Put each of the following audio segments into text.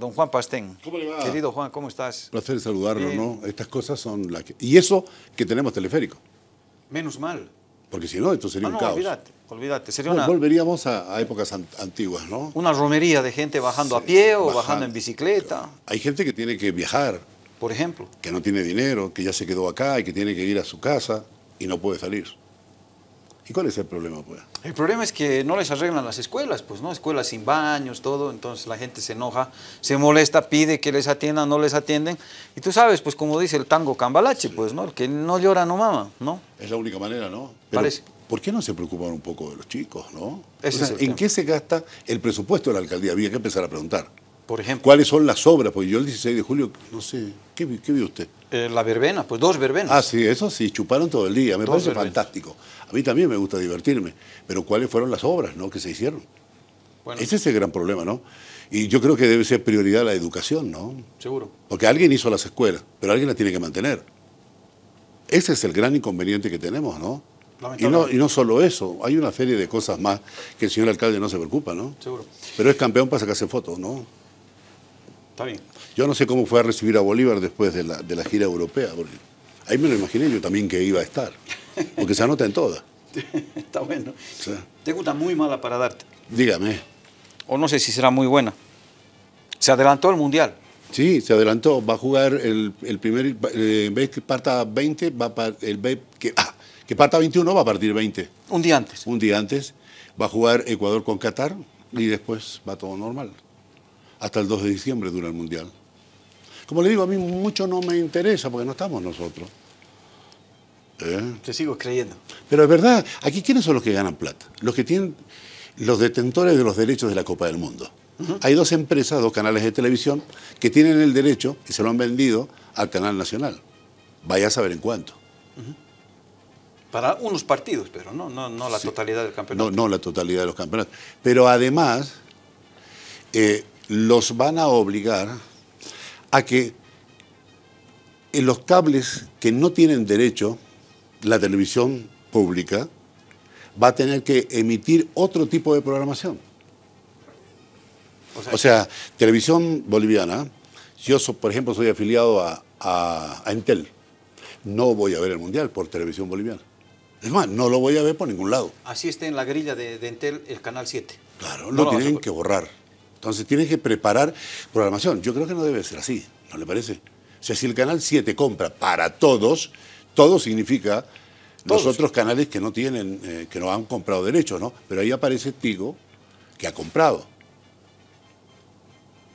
don Juan Pastén. ¿Cómo le va? Querido Juan, ¿cómo estás? Placer saludarlo, Bien. ¿no? Estas cosas son las que... Y eso que tenemos teleférico, Menos mal. porque si no, esto sería Ah, un no, caos. olvídate, olvídate. Sería Vol- una, Volveríamos a, a épocas an- antiguas, ¿no? una romería de gente bajando a pie o bajando. bajando en bicicleta, Hay gente que tiene que viajar, por ejemplo. que no tiene dinero, que ya se quedó acá y que tiene que ir a su casa y no puede salir. ¿Y cuál es el problema, pues? El problema es que no les arreglan las escuelas, pues, ¿no? Escuelas sin baños, todo, entonces la gente se enoja, se molesta, pide que les atiendan, no les atienden. Y tú sabes, pues, como dice el tango cambalache, pues, ¿no? El que no llora no mama, ¿no? Es la única manera, ¿no? Parece. ¿Por qué no se preocupan un poco de los chicos, no? ¿En tema. qué se gasta el presupuesto de la alcaldía? Había que empezar a preguntar. Por ejemplo, ¿Cuáles son las obras? Porque yo el 16 de julio, no sé, ¿qué, qué vio usted? eh, la verbena, pues dos verbenas. Ah, sí, eso sí, chuparon todo el día, me Dos parece verbenas. fantástico. A mí también me gusta divertirme, pero ¿cuáles fueron las obras ¿no? que se hicieron? Bueno, Ese es el gran problema, ¿no? Y yo creo que debe ser prioridad la educación, ¿no? seguro. Porque alguien hizo las escuelas, pero alguien las tiene que mantener. Ese es el gran inconveniente que tenemos, ¿no? Y no, y no solo eso, hay una serie de cosas más que el señor alcalde no se preocupa, ¿no? Seguro. Pero es campeón para sacarse fotos, ¿no? Está bien. Yo no sé cómo fue a recibir a Bolívar después de la, de la gira europea, porque ahí me lo imaginé yo también que iba a estar, porque se anota en todas. Está bueno. O sea, Te gusta muy mala para darte. dígame. O no sé si será muy buena. Se adelantó el mundial. Sí, se adelantó, va a jugar el, el primer, eh, en vez que parta 20, va a par- el que, ah, que parta 21 va a partir 20. Un día antes. Un día antes va a jugar Ecuador con Qatar y después va todo normal. Hasta el 2 de diciembre dura el Mundial. Como le digo, a mí mucho no me interesa porque no estamos nosotros. ¿Eh? Te sigo creyendo. Pero es verdad, aquí quiénes son los que ganan plata? Los que tienen los detentores de los derechos de la Copa del Mundo. Hay dos empresas, dos canales de televisión, que tienen el derecho y se lo han vendido al canal nacional. Vaya a saber en cuánto. Para unos partidos, pero no, no, no la totalidad del campeonato. No, no la totalidad de los campeonatos. Pero además, eh, los van a obligar a que en los cables que no tienen derecho, la televisión pública va a tener que emitir otro tipo de programación. O sea, O sea, televisión boliviana, yo, so- por ejemplo, soy afiliado a, a- a Entel. No voy a ver el Mundial por televisión boliviana. Es más, no lo voy a ver por ningún lado. así está en la grilla de, de Entel el canal 7. Claro, No lo tienen que borrar. Entonces tienen que preparar programación. Yo creo que no debe ser así, ¿no le parece? O sea, si el canal 7 compra para todos, todo significa Todos. los otros canales que no tienen, eh, que no han comprado derechos, ¿no? Pero ahí aparece Tigo, que ha comprado.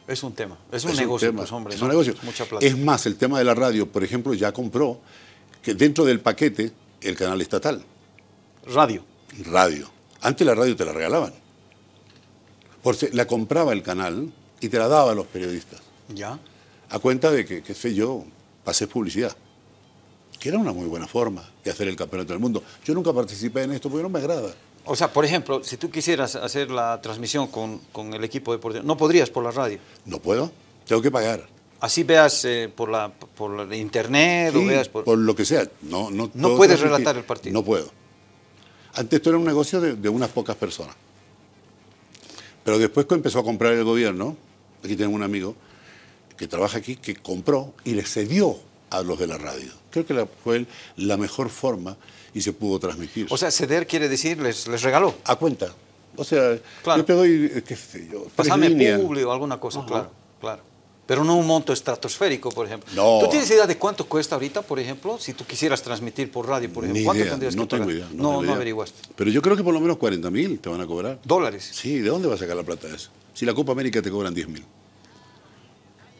Es un tema. Es un Es negocio, tema, pues, hombre. es un negocio. Mucha plata. Es más, el tema de la radio, por ejemplo, ya compró que dentro del paquete el canal estatal, Radio. radio. Antes la radio te la regalaban. Porque la compraba el canal y te la daba a los periodistas. Ya. a cuenta de que, qué sé yo, pasé publicidad. Que era una muy buena forma de hacer el campeonato del mundo. Yo nunca participé en esto porque no me agrada. O sea, por ejemplo, si tú quisieras hacer la transmisión con, con el equipo deportivo, no podrías por la radio. No puedo, tengo que pagar. Así veas eh, por, la, por la internet o veas por... por lo que sea. No, no, No puedes transmitir. relatar el partido. No puedo. Antes esto era un negocio de, de unas pocas personas. Pero después que empezó a comprar el gobierno, aquí tengo un amigo que trabaja aquí, que compró y le cedió a los de la radio. Creo que la- fue la mejor forma y se pudo transmitir. O sea, ceder quiere decir, les, les regaló. a cuenta. O sea, Claro. yo te doy, eh, qué sé yo, Pásame líneas. público o alguna cosa, claro, claro. Pero no un monto estratosférico, por ejemplo. No. ¿Tú tienes idea de cuánto cuesta ahorita, por ejemplo, si tú quisieras transmitir por radio, por ejemplo? Ni ¿Cuánto idea, tendrías no que pagar? tengo idea. No, no, idea. averiguaste. Pero yo creo que por lo menos 40 mil te van a cobrar. Dólares. Sí, ¿de dónde va a sacar la plata eso? Si la Copa América te cobran 10 mil,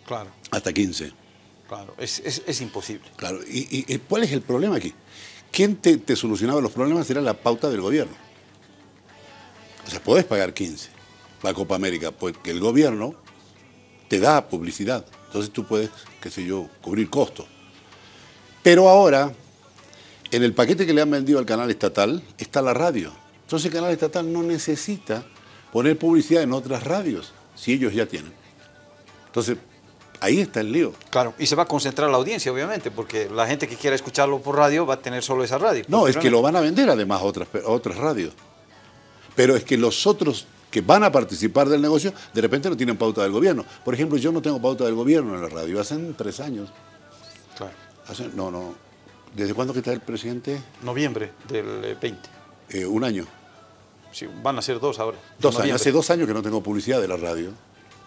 Claro, hasta 15. claro. Es, es, es imposible. Claro. ¿Y, y- y cuál es el problema aquí? ¿Quién te, te solucionaba los problemas? Era la pauta del gobierno. O sea, podés pagar 15 la Copa América, porque el gobierno te da publicidad. Entonces tú puedes, qué sé yo, cubrir costos. Pero ahora, en el paquete que le han vendido al canal estatal, está la radio. Entonces el canal estatal no necesita poner publicidad en otras radios, si ellos ya tienen. Entonces, ahí está el lío. Claro, y se va a concentrar la audiencia, obviamente, porque la gente que quiera escucharlo por radio va a tener solo esa radio. No, es que lo van a vender además a otras, a otras radios. Pero es que los otros que van a participar del negocio, de repente no tienen pauta del gobierno. Por ejemplo, yo no tengo pauta del gobierno en la radio, hacen tres años. Claro. No, no. ¿Desde cuándo que está el presidente? Noviembre del eh, 20. Eh, un año. Sí, van a ser dos ahora. Dos años. Hace dos años que no tengo publicidad de la radio.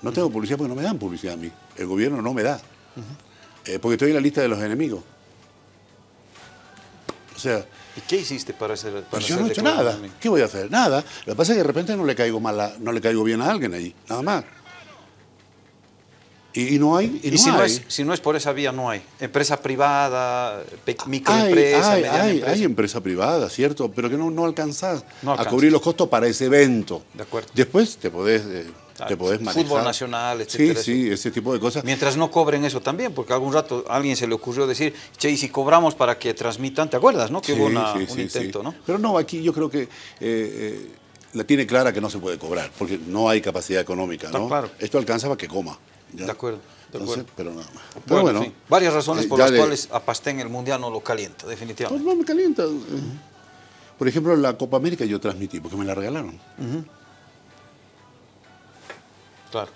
No tengo publicidad porque no me dan publicidad a mí. El gobierno no me da. Eh, porque estoy en la lista de los enemigos. O sea, ¿Y qué hiciste para hacer para pues yo no he hecho nada. ¿Qué voy a hacer? Nada. Lo que pasa es que de repente no le caigo mal a- no le caigo bien a alguien allí. Nada más. Y, y no hay. Y, Y, no si, no hay. es, si no es por esa vía, no hay. Empresa privada, Hay, microempresa, hay, hay, empresa. hay empresa privada, ¿cierto? Pero que no, no alcanzás No a cubrir los costos para ese evento. De acuerdo. Después te podés, eh, Te podés manejar. fútbol nacional, etcétera, Sí, sí, ese tipo de cosas. Mientras no cobren eso también, porque algún rato a alguien se le ocurrió decir, che, y si cobramos para que transmitan, ¿te acuerdas, no? Que hubo Sí, una- sí, un sí, intento. ¿no? Pero no, aquí yo creo que eh, eh, la tiene clara que no se puede cobrar, porque no hay capacidad económica, ¿no? claro. Esto alcanza para que coma. ¿ya? De acuerdo, Entonces, pero nada más. Pero Bueno, bueno, en fin, varias razones eh, por las le- cuales a Pastén el Mundial no lo calienta, Pues definitivamente. no me calienta. Por ejemplo, la Copa América yo transmití, porque me la regalaron. Claro.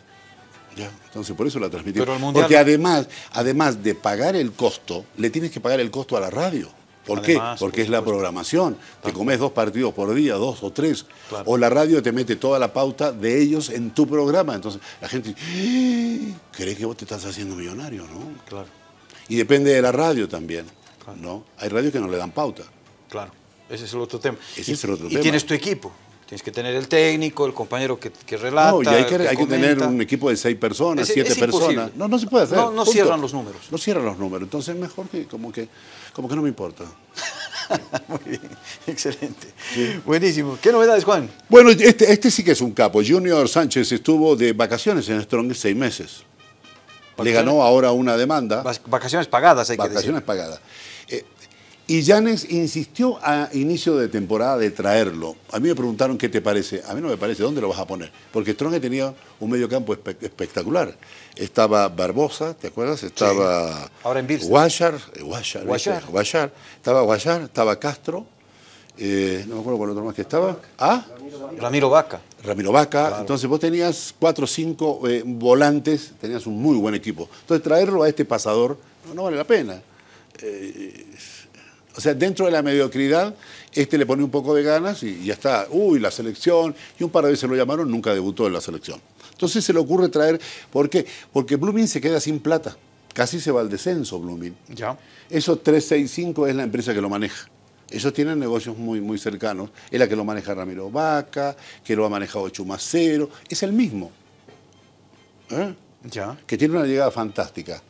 Ya, entonces por eso la transmití. Pero el Mundial- Porque además, además de pagar el costo, le tienes que pagar el costo a la radio. ¿Por Además, qué? Porque por es la programación. Te comes dos partidos por día, dos o tres. Claro. O la radio te mete toda la pauta de ellos en tu programa. Entonces la gente dice, "Ah, cree que vos te estás haciendo millonario, ¿no? Claro, Y depende de la radio también. Claro. ¿no? Hay radios que no le dan pauta. claro. Ese es el otro tema. Ese y, es el otro y tema. tienes tu equipo. Tienes que tener el técnico, el compañero que, que relata. No, y hay que, hay que tener un equipo de seis personas, Es- siete es personas. No, no se puede hacer. No- no cierran los números. No cierran los números. Entonces mejor que como que, como que no me importa. Muy bien, excelente. Buenísimo. ¿Qué novedades, Juan? Bueno, este, este sí que es un capo. Junior Sánchez estuvo de vacaciones en Strong seis meses. Le ¿Vacaciones? ganó ahora una demanda, Vac- Vacaciones pagadas, hay que vacaciones decir. pagadas. Eh, y Llanes insistió a inicio de temporada de traerlo. A mí me preguntaron qué te parece. A mí no me parece, ¿dónde lo vas a poner? Porque Strong tenía un mediocampo espe- espectacular. Estaba Barbosa, ¿te acuerdas? Estaba Ahora en. Guayar, eh, Guayar, Guayar. Estaba Guayar, estaba Castro. eh, no me acuerdo cuál otro más que estaba. ¿Ah? Ramiro Vaca. Ramiro Vaca. Entonces vos tenías cuatro o cinco eh, volantes, tenías un muy buen equipo. Entonces traerlo a este pasador no, no vale la pena. Eh, o sea, dentro de la mediocridad, este le pone un poco de ganas y ya está. Uy, la selección. Y un par de veces lo llamaron, nunca debutó en la selección. Entonces se le ocurre traer. ¿Por qué? Porque Blooming se queda sin plata. Casi se va al descenso, Blooming. Ya. Eso 365 es la empresa que lo maneja. Ellos tienen negocios muy, muy cercanos. Es la que lo maneja Ramiro Vaca, que lo ha manejado Chumacero. Es el mismo. ¿Eh? Ya. Que tiene una llegada fantástica.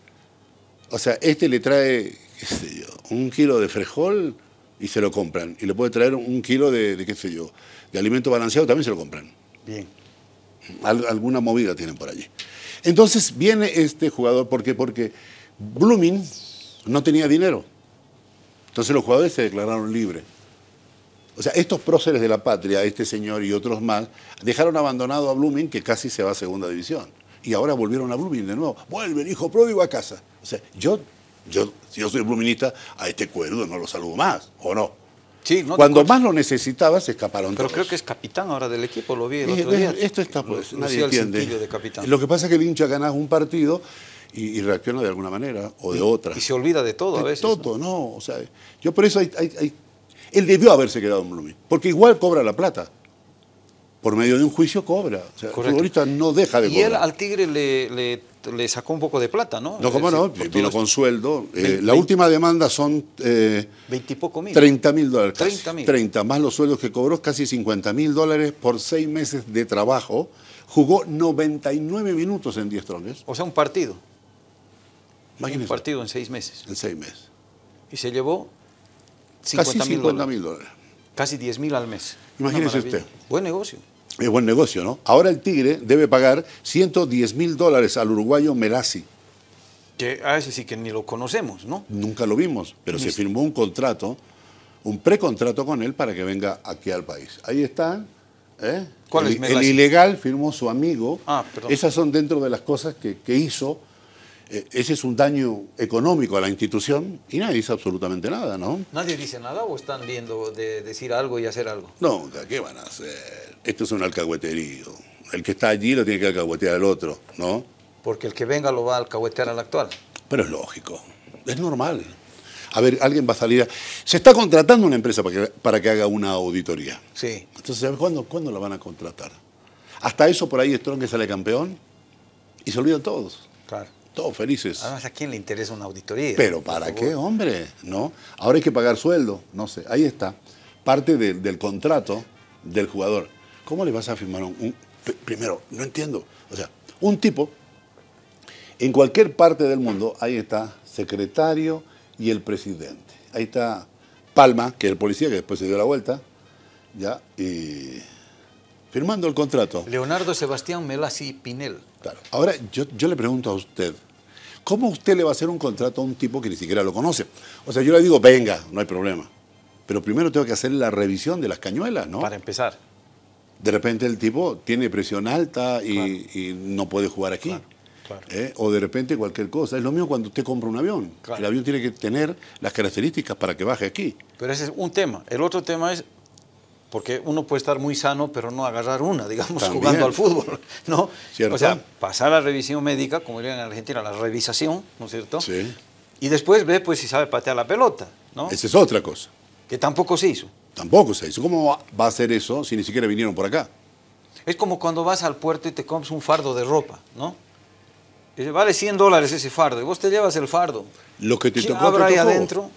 O sea, este le trae, qué sé yo, un kilo de frejol y se lo compran. Y le puede traer un kilo de, de qué sé yo, de alimento balanceado, también se lo compran. Bien. Al- alguna movida tienen por allí. Entonces viene este jugador, ¿por qué? Porque Blooming no tenía dinero. Entonces los jugadores se declararon libres. O sea, estos próceres de la patria, este señor y otros más, dejaron abandonado a Blooming, que casi se va a segunda división. Y ahora volvieron a Blooming de nuevo. Vuelven, hijo pródigo, a casa. O sea, yo, yo, si yo soy bluminista, a este cuerdo no lo saludo más, ¿o no? Sí, no te Cuando más lo necesitaba, se escaparon Pero todos. creo que es capitán ahora del equipo, lo vi el otro día. Esto está, pues, Lucía nadie entiende. de capitán. Lo que pasa es que el hincha gana un partido y, y reacciona de alguna manera o de otra. Y se olvida de todo a veces. Todo, ¿no? O sea, yo por eso hay, hay- hay- él debió haberse quedado en Blooming, porque igual cobra la plata. Por medio de un juicio cobra. O sea, el futbolista no deja de Y él cobrar. al Tigre le, le, le sacó un poco de plata, ¿no? No, cómo no, vino con sueldo. Eh, la última demanda son eh, Veintipoco mil. 30 mil dólares. casi. 30 mil. 30, más los sueldos que cobró, casi 50 mil dólares por seis meses de trabajo. Jugó 99 minutos en 10 trones. O sea, un partido. Un Imagínense, partido en seis meses. en seis meses. Y se llevó Casi 50 mil 50 dólares. dólares. Casi 10 mil al mes. Imagínese usted. Buen negocio. Es buen negocio, ¿no? Ahora el Tigre debe pagar 110 mil dólares al uruguayo Melasi. Que a ese sí que ni lo conocemos, ¿no? Nunca lo vimos, pero se firmó un contrato, un precontrato con él para que venga aquí al país. Ahí está. ¿eh? ¿Cuál el, es Melasi? el ilegal firmó su amigo. Ah, perdón. Esas son dentro de las cosas que, que hizo ese es un daño económico a la institución y nadie dice absolutamente nada, ¿no? ¿Nadie dice nada o están viendo de decir algo y hacer algo? No, ¿qué van a hacer? Esto es un alcahueterío. El que está allí lo tiene que alcahuetear el otro, ¿no? Porque el que venga lo va a alcahuetear al actual. Pero es lógico, es normal. A ver, alguien va a salir. a- Se está contratando una empresa para que, para que haga una auditoría. Sí. Entonces, ¿cuándo, ¿cuándo la van a contratar? Hasta eso por ahí Strong que sale campeón y se olvidan todos. Claro. Todos felices. Además, ¿a quién le interesa una auditoría? Pero ¿para qué, hombre? ¿No? Ahora hay que pagar sueldo. No sé, ahí está. Parte de- del contrato del jugador. ¿Cómo le vas a firmar un, un- pr- Primero, no entiendo. O sea, un tipo, en cualquier parte del mundo, ahí está secretario y el presidente. Ahí está Palma, que es el policía, que después se dio la vuelta, ya, y firmando el contrato. Leonardo Sebastián Melasi Pinel. Claro. Ahora, yo, yo le pregunto a usted, ¿cómo usted le va a hacer un contrato a un tipo que ni siquiera lo conoce? O sea, yo le digo, venga, no hay problema. Pero primero tengo que hacer la revisión de las cañuelas, ¿no? Para empezar. De repente el tipo tiene presión alta y, y no puede jugar aquí. Claro, claro. ¿eh? O de repente cualquier cosa. Es lo mismo cuando usted compra un avión. El avión tiene que tener las características para que baje aquí. Pero ese es un tema. El otro tema es, porque uno puede estar muy sano, pero no agarrar una, digamos, También. jugando al fútbol, ¿no? ¿Cierto? O sea, pasar la revisión médica, como dirían en Argentina, la revisación, ¿no es cierto? Sí. Y después ve, pues, si sabe patear la pelota, ¿no? Esa es otra cosa. Que tampoco se hizo. Tampoco se hizo. ¿Cómo va- a hacer eso si ni siquiera vinieron por acá? Es como cuando vas al puerto y te compras un fardo de ropa, ¿no? Y vale 100 dólares ese fardo, y vos te llevas el fardo. Lo que te ¿Quién tocó, te abra ahí tocó. adentro?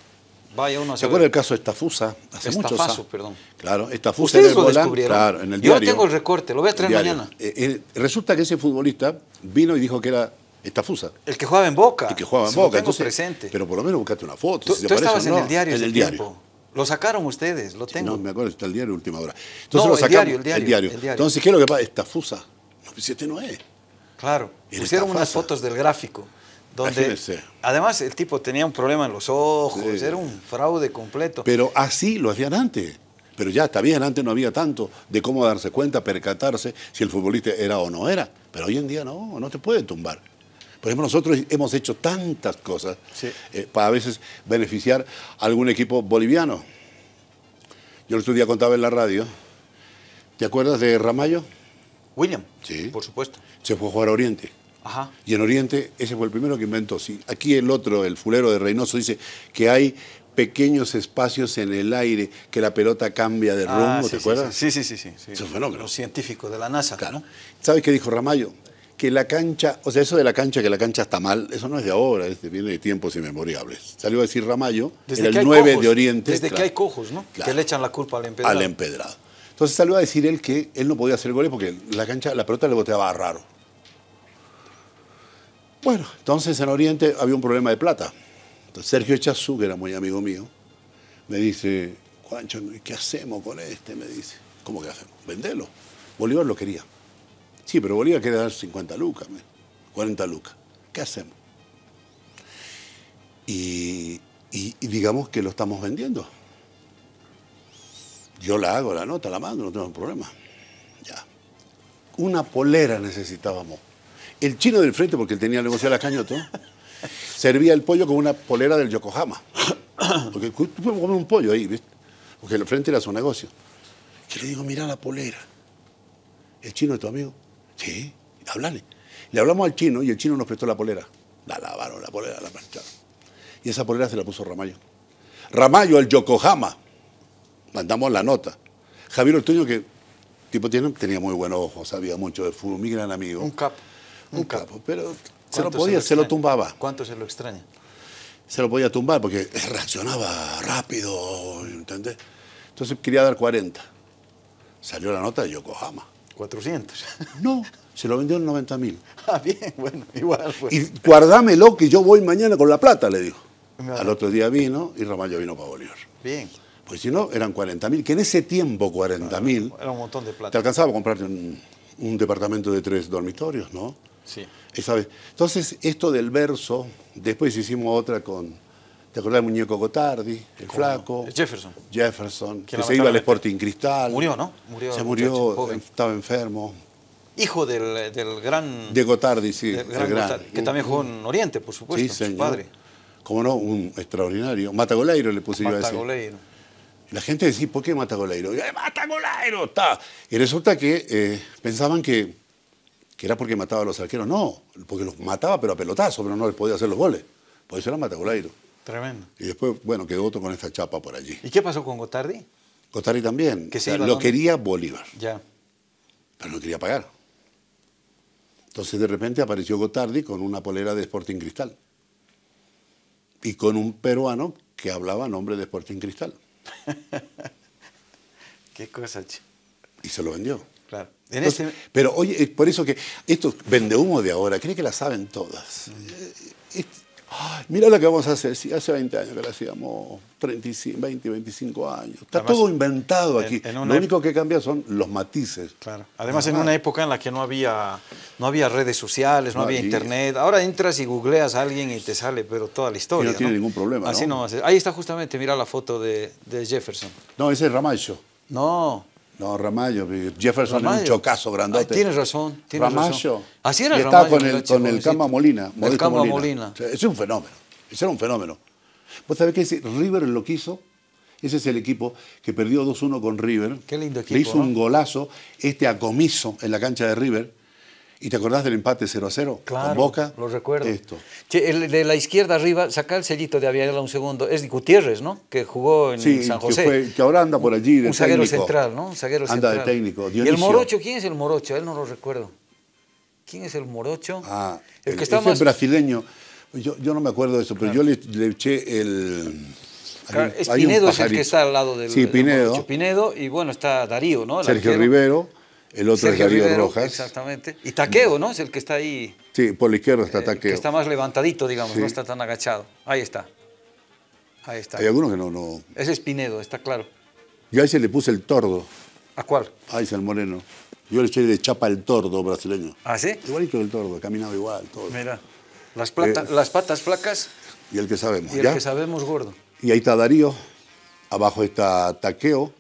Vaya uno a ¿Se acuerda el caso de Estafusa? Hace muchos años. perdón. Claro, Estafusa lo descubrieron. Claro, en el Yo diario. tengo el recorte, lo voy a traer Diario. mañana. Eh, eh, resulta que ese futbolista vino y dijo que era Estafusa. El que jugaba en Boca. Y que jugaba en lo Boca. tengo entonces, presente. Pero por lo menos buscate una foto. Tú, si tú estabas en el diario En el diario. tiempo. Lo sacaron ustedes, lo tengo. No, me acuerdo, está el diario última hora. No, lo el diario, el diario, el diario. Entonces, ¿qué es lo que pasa? Estafusa. No, pues este no es. Claro. Pusieron unas fotos del gráfico. Donde, Imagínese. además, el tipo tenía un problema en los ojos, Sí. era un fraude completo. Pero así lo hacían antes. Pero ya está bien, antes no había tanto de cómo darse cuenta, percatarse si el futbolista era o no era. Pero hoy en día no, no te puede tumbar. Por ejemplo, nosotros hemos hecho tantas cosas Sí. eh, para a veces beneficiar a algún equipo boliviano. Yo el otro día contaba en la radio, ¿te acuerdas de Ramallo? William, Sí. por supuesto. Se fue a jugar a Oriente. Ajá. Y en Oriente, ese fue el primero que inventó. Sí, aquí el otro, el fulero de Reynoso, dice que hay pequeños espacios en el aire que la pelota cambia de rumbo, Ah, ¿te sí, sí, acuerdas? Sí, sí, sí. sí, sí. Es un fenómeno. Los científicos de la NASA, Claro. ¿no? ¿Sabes qué dijo Ramallo? Que la cancha, o sea, eso de la cancha, que la cancha está mal, eso no es de ahora, es de- viene de tiempos inmemoriales. Salió a decir Ramallo, Desde era el hay 9 cojos, de Oriente. Desde claro, que hay cojos, ¿no? Claro. Que le echan la culpa al empedrado. al empedrado. Entonces salió a decir él que él no podía hacer goles porque la cancha, la pelota le boteaba raro. Bueno, entonces en Oriente había un problema de plata. Entonces Sergio Echazú, que era muy amigo mío, me dice, Juancho, ¿qué hacemos con este? Me dice, ¿cómo que hacemos? Vendelo. Bolívar lo quería. Sí, pero Bolívar quería dar 50 lucas, me- 40 lucas. ¿Qué hacemos? Y digamos que lo estamos vendiendo. Yo la hago, la nota, la mando, no tengo problema. Ya. Una polera necesitábamos. El chino del frente, porque él tenía el negocio de la cañoto, servía el pollo con una polera del Yokohama. Porque tú puedes comer un pollo ahí, ¿viste? Porque el frente era su negocio. Yo le digo, mira la polera. ¿El chino es tu amigo? Sí, háblale. Le hablamos al chino y el chino nos prestó la polera. La lavaron, la polera, la plancharon. Y esa polera se la puso Ramallo. Ramallo, el Yokohama. Mandamos la nota. Javier Ortuño, que tipo tenía muy buen ojo, sabía mucho de fútbol, mi gran amigo. Un capo. Un capo, pero se lo ¿Cuánto podía, se lo tumbaba. ¿Cuánto se lo extraña? Se lo podía tumbar porque reaccionaba rápido, ¿entendés? Entonces quería dar 40. Salió la nota de Yokohama. 400. No, se lo vendió en 90 mil. ah, bien, bueno, igual pues. Y guardámelo que yo voy mañana con la plata, le dijo. Claro. Al otro día vino y Ramallo vino para Bolívar. Bien. Pues si no, eran 40 mil, que en ese tiempo 40 mil Era un montón de te plata. alcanzaba a comprarte un, un departamento de tres dormitorios, ¿no? Sí. Entonces, esto del verso, después hicimos otra con, ¿te acordás del muñeco Gotardi, el ¿Cómo flaco? Jefferson. Jefferson, Que se iba al. Sporting Cristal. Murió, ¿no? Murió se murió, muchacho, estaba enfermo. hijo del, del gran... De Gotardi, sí. del el gran gran. Gotardi, que también jugó en Oriente, por supuesto, Sí, su padre. Como no, un extraordinario. Matagoleiro le puse yo a. Matagoleiro. La gente decía, ¿por qué Matagoleiro? Y, "Eh, Matagoleiro, está. Y resulta que eh, pensaban que, que era porque mataba a los arqueros. No, porque los mataba pero a pelotazo, pero no les podía hacer los goles. Por eso era Matagoleiro. Tremendo. Y después, bueno, quedó otro con esta chapa por allí. ¿Y qué pasó con Gotardi? Cotari también. Que O se sea, lo quería Bolívar, Ya. pero no quería pagar. Entonces de repente apareció Gotardi con una polera de Sporting Cristal. Y con un peruano que hablaba a nombre de Sporting Cristal. Qué cosa, che. Y se lo vendió. Entonces. Pero oye, por eso que estos vendehumos de ahora, creen que la saben todas. Eh, es- ay, mira lo que vamos a hacer. Si hace 20 años que la hacíamos, 35, 20, 25 años. Está Además, todo inventado en- aquí. en lo único que cambia son los matices. Claro. Además, en una época en la que no había, no había redes sociales, no, No había internet. Ahora entras y googleas a alguien y te sale, pero toda la historia. Y no tiene ningún problema, Así ¿no? nomás. Ahí está justamente, mira la foto de, de Jefferson. No, ese es Ramallo. No. No, Ramallo. Jefferson es Ramallo. un chocazo grandote. Ay, tienes razón, tienes Ramallo. razón. Así era y estaba Ramallo, con el, con el. Camba Molina. El Camba Molina. Molina. O sea, es un fenómeno. Ese era un fenómeno. ¿Vos sabés que ese River lo quiso? Ese es el equipo que perdió 2-1 con River. Qué lindo equipo, Le hizo ¿no? un golazo, este a comiso en la cancha de River. ¿Y te acordás del empate 0-0 Claro, con Boca? lo recuerdo. Esto. Che, el de la izquierda arriba, saca el sellito de Aviala un segundo. Es Gutiérrez, ¿no? Que jugó en Sí, San que, José. fue- que ahora anda por allí de un zaguero técnico. central, ¿no? Un zaguero Anda de central. técnico. ¿Y el. Morocho? ¿Quién es el Morocho? A él no lo recuerdo. ¿Quién es el Morocho? Ah, el el que está ese más... brasileño. Yo, yo no me acuerdo de eso, pero yo le, le eché el. Claro, es Pinedo es el que está al lado del, Sí, Pinedo. Pinedo, y bueno, está Darío, ¿no? El Sergio arquero. Rivero, el otro Sergio es Darío Rivero, Rojas. Exactamente. Y Taqueo, ¿no? Es el que está ahí, Sí, por la izquierda está eh, Taqueo. que está más levantadito, digamos, Sí. no está tan agachado. Ahí está. Ahí está. Hay algunos que no, no. Es Pinedo, está claro. Yo a ese le puse el tordo. ¿A cuál? A ese el moreno. Yo le eché de chapa el tordo brasileño. ¿Ah, sí? Igualito que el tordo, caminaba igual, todo. Mira. Las, plata- Eh, las patas flacas Y el que sabemos, y el ¿ya? que sabemos gordo. Y ahí está Darío, abajo está Taqueo,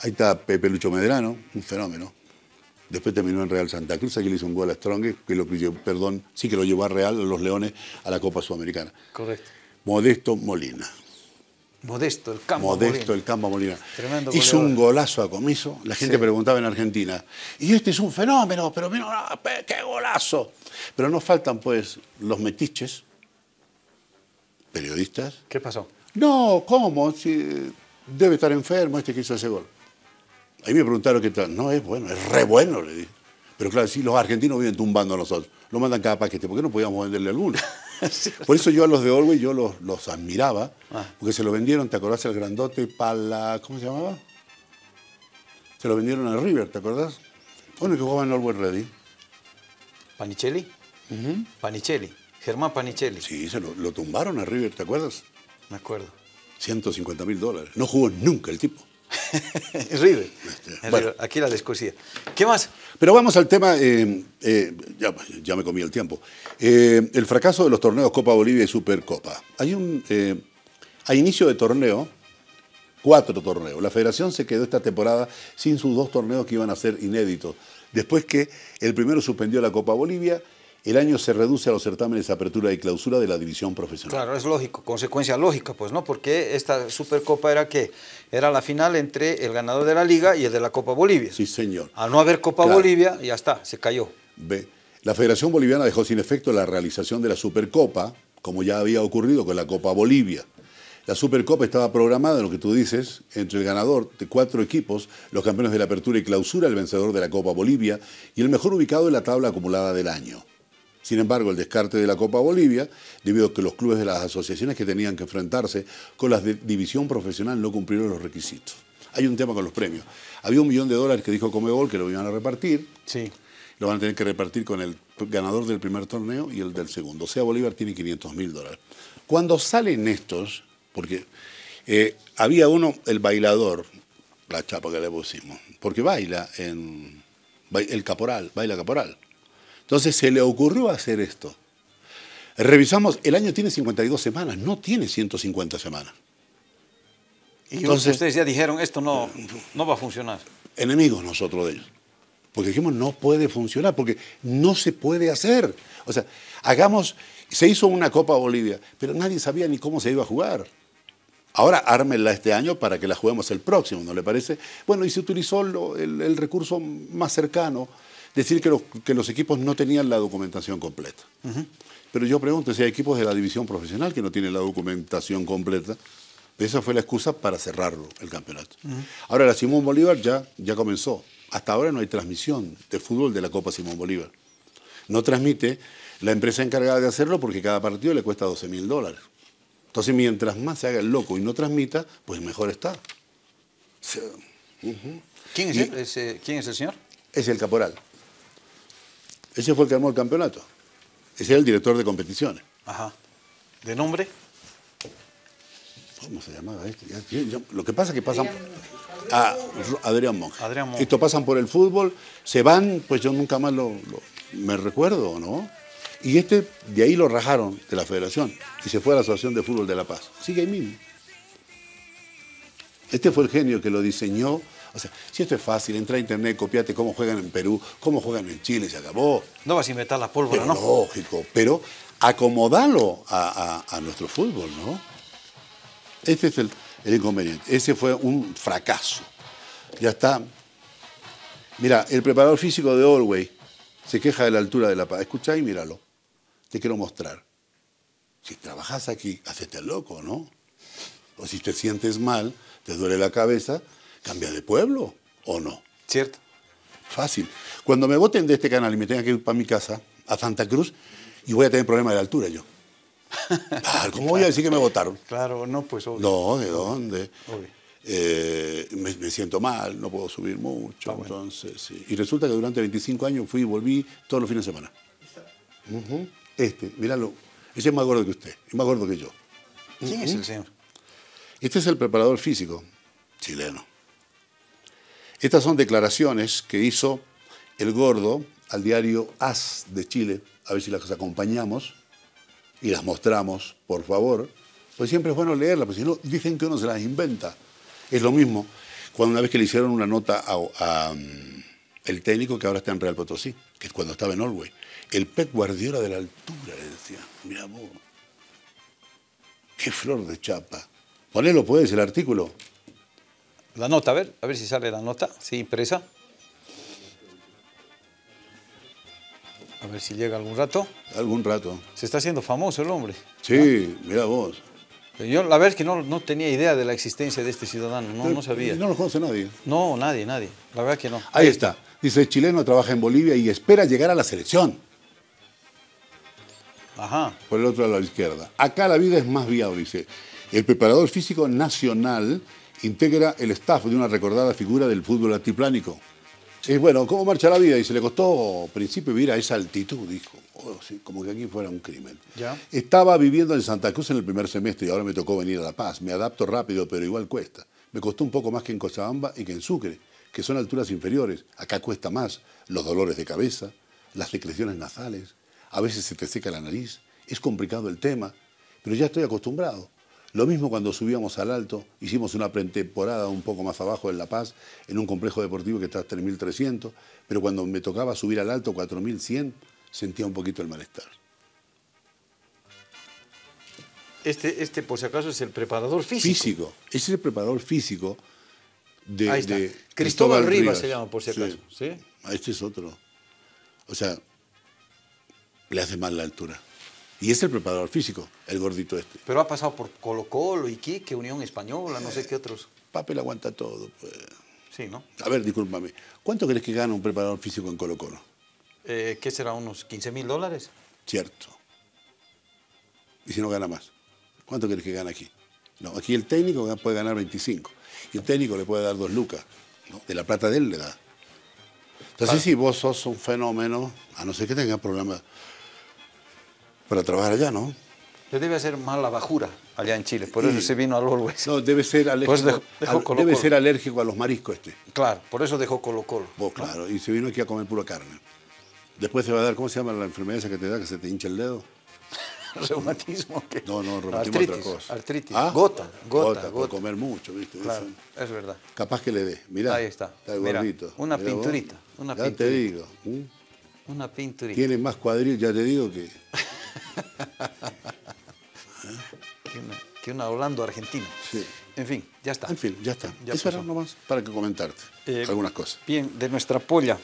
ahí está Pepe Lucho Medrano, un fenómeno. Después terminó en Real Santa Cruz, aquí le hizo un gol a Strong, que lo llevó- perdón, sí que lo llevó a Real, a los Leones, a la Copa Sudamericana. Correcto. Modesto Molina. Modesto, el campo. Modesto, Molina. el Campo Molina. Tremendo Hizo un golazo a comiso. La gente Sí. preguntaba en Argentina, y este es un fenómeno, pero mira, ah, qué golazo. Pero no faltan, pues, los metiches, periodistas. ¿Qué pasó? No, ¿cómo? Si debe estar enfermo este que hizo ese gol. Ahí me preguntaron qué tal. No, es bueno, es re bueno, le dije. Pero claro, si los argentinos viven tumbando a nosotros, lo mandan cada paquete, ¿por qué no podíamos venderle alguno? Por eso yo a los de Orwell yo los, los admiraba, Ah. porque se lo vendieron, ¿te acordás el grandote Pala, ¿cómo se llamaba? Se lo vendieron a River, ¿te acordás? Bueno, que jugaba en Orwell Ready. ¿Panicelli? Panicelli. Germán Panicelli. Sí, se lo, lo tumbaron a River, ¿te acuerdas? Me acuerdo. 150 mil dólares. No jugó nunca el tipo. River. Este, Es bueno. Aquí la descosía. ¿Qué más? Pero vamos al tema, eh, eh, ya, ya me comí el tiempo. Eh, el fracaso de los torneos Copa Bolivia y Supercopa. Hay un, a inicio de torneo, cuatro torneos. La federación se quedó esta temporada sin sus dos torneos que iban a ser inéditos. Después que el primero suspendió la Copa Bolivia, el año se reduce a los certámenes de apertura y clausura de la división profesional. Claro, es lógico, consecuencia lógica, pues, ¿no? Porque esta Supercopa era que era la final entre el ganador de la Liga y el de la Copa Bolivia. Sí, señor. Al no haber Copa Claro. Bolivia, ya está, se cayó. B. La Federación Boliviana dejó sin efecto la realización de la Supercopa, como ya había ocurrido con la Copa Bolivia. La Supercopa estaba programada, lo que tú dices, entre el ganador de cuatro equipos, los campeones de la apertura y clausura, el vencedor de la Copa Bolivia y el mejor ubicado en la tabla acumulada del año. Sin embargo, el descarte de la Copa Bolivia, debido a que los clubes de las asociaciones que tenían que enfrentarse con la de- división profesional no cumplieron los requisitos. Hay un tema con los premios. Había un millón de dólares que dijo Comebol que lo iban a repartir, Sí. lo van a tener que repartir con el ganador del primer torneo y el del segundo. O sea, Bolívar tiene 500 mil dólares. Cuando salen estos, porque eh, había uno, el bailador, la chapa que le pusimos, porque baila en el caporal, baila caporal. Entonces se le ocurrió hacer esto. Revisamos, el año tiene 52 semanas, no tiene 150 semanas. Y Entonces- ustedes ya dijeron, esto no, no va a funcionar. Enemigos nosotros de ellos. Porque dijimos, no puede funcionar, porque no se puede hacer. O sea, hagamos, se hizo una Copa Bolivia, pero nadie sabía ni cómo se iba a jugar. Ahora ármenla este año para que la juguemos el próximo, ¿no le parece? Bueno, y se utilizó lo- el, el recurso más cercano, decir que los, que los equipos no tenían la documentación completa. Pero yo pregunto si hay equipos de la división profesional que no tienen la documentación completa. Esa fue la excusa para cerrarlo, el campeonato. Ahora la Simón Bolívar ya, ya comenzó. Hasta ahora no hay transmisión de fútbol de la Copa Simón Bolívar. No transmite la empresa encargada de hacerlo porque cada partido le cuesta 12 mil dólares. Entonces, mientras más se haga el loco y no transmita, pues mejor está. ¿Quién es? Ese- ¿Quién es el señor? Es el caporal. Ese fue el que armó el campeonato. Ese era el director de competiciones. Ajá. ¿De nombre? ¿Cómo se llamaba este? Ya- ya- ya- lo que pasa es que pasan... Ru- Adrián Monge. Adrián Monge. Esto pasan por el fútbol, se van, pues yo nunca más lo, lo- me recuerdo, ¿no? Y este, de ahí lo rajaron de la federación y se fue a la Asociación de Fútbol de La Paz. Sigue ahí mismo. Este fue el genio que lo diseñó. O sea, si esto es fácil, entra a internet, copiate cómo juegan en Perú, cómo juegan en Chile, se acabó. No vas a inventar la pólvora, Pero ¿no? lógico, pero acomodalo a, a- a nuestro fútbol, ¿no? Este es el, el inconveniente. Ese fue un fracaso. Ya está. Mira, el preparador físico de Orway se queja de la altura de la paz. Escucha y míralo. Te quiero mostrar. Si trabajas aquí, hacete el loco, ¿no? O si te sientes mal, te duele la cabeza, cambia de pueblo o no. ¿Cierto? Fácil. Cuando me voten de este canal y me tenga que ir para mi casa, a Santa Cruz, y voy a tener problemas de la altura yo. Ah, ¿Cómo voy a decir que me votaron? Claro, no, pues obvio. No, ¿de dónde? Obvio. Eh, me, me siento mal, no puedo subir mucho, entonces sí. Y resulta que durante 25 años fui y volví todos los fines de semana. Este, míralo, ese es más gordo que usted, es más gordo que yo. ¿Quién es el señor? Este es el preparador físico chileno. Estas son declaraciones que hizo el gordo al diario AS de Chile, a ver si las acompañamos y las mostramos, por favor. Pues siempre es bueno leerlas, porque si no, dicen que uno se las inventa. Es lo mismo cuando una vez que le hicieron una nota a, mm, el técnico que ahora está en Real Potosí, que es cuando estaba en Norway. El Pep Guardiola de la altura, le decía. Mira vos, qué flor de chapa. Ponelo, puedes, el artículo. La nota, a ver, a ver si sale la nota, sí, impresa. A ver si llega algún rato. Algún rato. Se está haciendo famoso el hombre. Sí, mira vos. Yo la verdad es que no, no tenía idea de la existencia de este ciudadano, no, no sabía. No lo conoce nadie. No, nadie, nadie. La verdad que no. Ahí está. Dice, el chileno trabaja en Bolivia y espera llegar a la selección. Ajá. Por el otro lado a la izquierda. Acá la vida es más viable, dice. El preparador físico nacional integra el staff de una recordada figura del fútbol altiplánico. Es bueno, ¿cómo marcha la vida? Y se le costó al principio vivir a esa altitud, dijo. Oh, sí, como que aquí fuera un crimen. Ya. Estaba viviendo en Santa Cruz en el primer semestre y ahora me tocó venir a La Paz. Me adapto rápido, pero igual cuesta. Me costó un poco más que en Cochabamba y que en Sucre, que son alturas inferiores. Acá cuesta más. Los dolores de cabeza, las secreciones nasales, a veces se te seca la nariz. Es complicado el tema, pero ya estoy acostumbrado. Lo mismo cuando subíamos al alto, hicimos una pretemporada un poco más abajo en La Paz, en un complejo deportivo que está a 3.300, pero cuando me tocaba subir al alto 4.100, sentía un poquito el malestar. Este, este, por si acaso, es el preparador físico. Físico. Es el preparador físico de, Ahí está. de Cristóbal Rivas Rivas. se llama, por si acaso. ¿Sí? Ah, Este es otro. O sea, le hace mal la altura. Y es el preparador físico, el gordito este. Pero ha pasado por Colo Colo, Iquique, Unión Española, no sé qué otros. Papel aguanta todo. Pues. Sí, ¿no? A ver, discúlpame. ¿Cuánto crees que gana un preparador físico en Colo Colo? Eh, ¿Qué será? ¿Unos 15 mil dólares? Cierto. Y si no gana más. ¿Cuánto crees que gana aquí? No, aquí el técnico puede ganar 25. Y el técnico le puede dar dos lucas. ¿no? De la plata de él le da. Entonces, si vos sos un fenómeno, a no ser que tengas problemas para trabajar allá, ¿no? Le debe hacer mal la bajura allá en Chile, por eso Y- se vino al Always. No, debe ser alérgico, Pues dejó- dejó al- Colo debe ser alérgico a los mariscos este. Claro, por eso dejó Colo Colo. Vos, claro. Y se vino aquí a comer pura carne. Después se va a dar, ¿cómo se llama la enfermedad esa que te da, que se te hincha el dedo? reumatismo. No, no, reumatismo artritis, otra cosa. Artritis. ¿Ah? Gota, gota, por gota. comer mucho, ¿viste? Claro, Eso. es verdad. Capaz que le dé. Mirá. Ahí está. Está el Mira, gordito. una Mirá vos. pinturita, una ya te digo. ¿mm? Una pinturita. Tiene más cuadril, ya te digo que. Que una, que una Orlando Argentina. Sí. En fin, ya está. En fin, ya está. Ya Eso era nomás para que comentarte Eh, algunas cosas. Bien, de nuestra polla.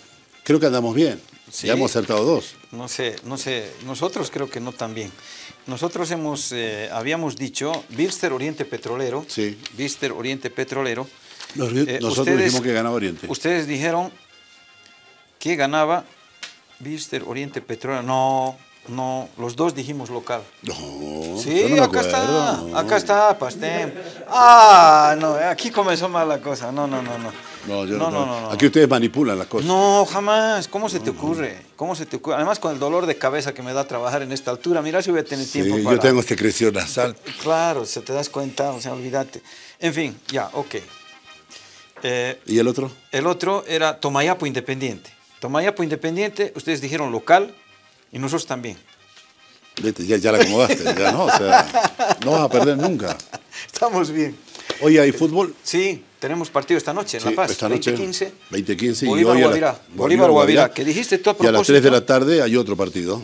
Creo que andamos bien. Sí. Ya hemos acertado dos. No sé, no sé, nosotros creo que no tan bien. Nosotros hemos, eh, habíamos dicho, Bilster Oriente Petrolero, Sí. Bilster Oriente Petrolero. Nos- Eh, nosotros ustedes- dijimos que ganaba Oriente. Ustedes dijeron que ganaba Bilster Oriente Petrolero. No, no, los dos dijimos local. No, Sí, yo no me acá está, no. acá está, Pastem. Ah, no, aquí comenzó mal la cosa. No, no, no, no. No, yo no, no, no, no, no. Aquí ustedes manipulan las cosas. No, jamás. ¿Cómo se te ocurre? ¿Cómo se te ocurre? Además, con el dolor de cabeza que me da trabajar en esta altura, mira si voy a tener Sí, tiempo para... yo tengo secreción nasal. Claro, se te das cuenta, o sea, olvídate. En fin, ya, ok. Eh, ¿Y el otro? el otro era Tomayapo Independiente. Tomayapo Independiente, ustedes dijeron local y nosotros también. Vete, ya, ya la acomodaste, ya no, o sea, no vas a perder nunca. Estamos bien. Oye, ¿hay fútbol? Sí, tenemos partido esta noche en Sí, La Paz, esta noche, 2015. 2015 y Bolívar hoy a la- Guavirá. Bolívar Guavirá, que dijiste tú a Y a las propósito. 3 de la tarde hay otro partido.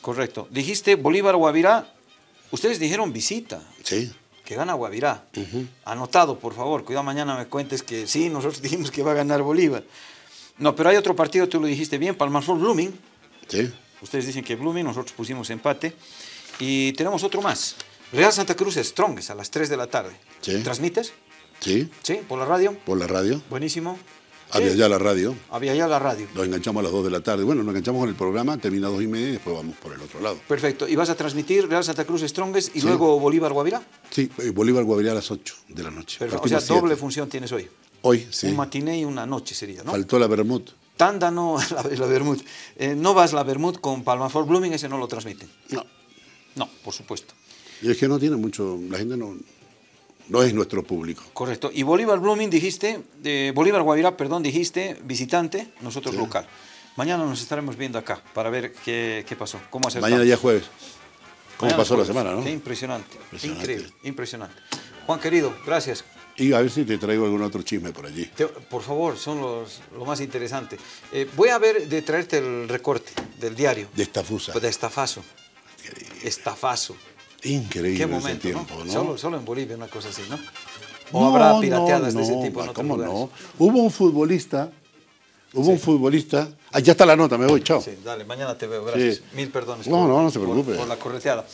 Correcto. Dijiste Bolívar Guavirá. Ustedes dijeron visita. Sí. que gana Guavirá. Anotado, por favor, cuidado mañana me cuentes que sí, nosotros dijimos que va a ganar Bolívar. No, pero hay otro partido, tú lo dijiste bien, Palmarful Blooming. Sí. Ustedes dicen que Blooming, nosotros pusimos empate. Y tenemos otro más. Real Santa Cruz Strongest a las 3 de la tarde. Sí. ¿Transmites? Sí. Sí, por la radio. Por la radio. Buenísimo. Había Sí, ya la radio. Había ya la radio. Nos enganchamos a las 2 de la tarde. Bueno, nos enganchamos con el programa, termina a 2 y media y después vamos por el otro lado. Perfecto. ¿Y vas a transmitir Real Santa Cruz Strongest y Sí. luego Bolívar Guavirá? Sí, eh, Bolívar Guavirá a las 8 de la noche. Perfecto. O sea, doble función tienes hoy. Hoy, sí. Un matiné y una noche sería, ¿no? Faltó la Bermud. Tanda no, la, la Bermud. Eh, no vas la Bermud con Palmafor Blooming, ese no lo transmiten. No. No, por supuesto. Y es que no tiene mucho, la gente no, no es nuestro público. Correcto. Y Bolívar Blooming dijiste, eh, Bolívar Guavirá, perdón, dijiste visitante, nosotros local. Mañana nos estaremos viendo acá para ver qué, qué pasó, cómo acertamos. Mañana ya jueves. ¿Cómo Mañana pasó la semana, no? Qué impresionante, Impresionante. increíble, impresionante. Juan querido, gracias. Y a ver si te traigo algún otro chisme por allí. Te- por favor, son los, lo más interesante. Eh, voy a ver de traerte el recorte del diario. De esta fusa. Pues de estafazo. Estafazo. Increíble Qué ese momento, tiempo, ¿no? ¿no? Solo, solo en Bolivia una cosa así, ¿no? O No, habrá no, pirateadas de ese tipo en ah, ¿Cómo lugares. no? Hubo un futbolista, hubo un futbolista. Ah, ya está la nota, me voy, chao. Sí, dale, mañana te veo, gracias. Sí. Mil perdones No, por, no, no se por- preocupe. por la correteada.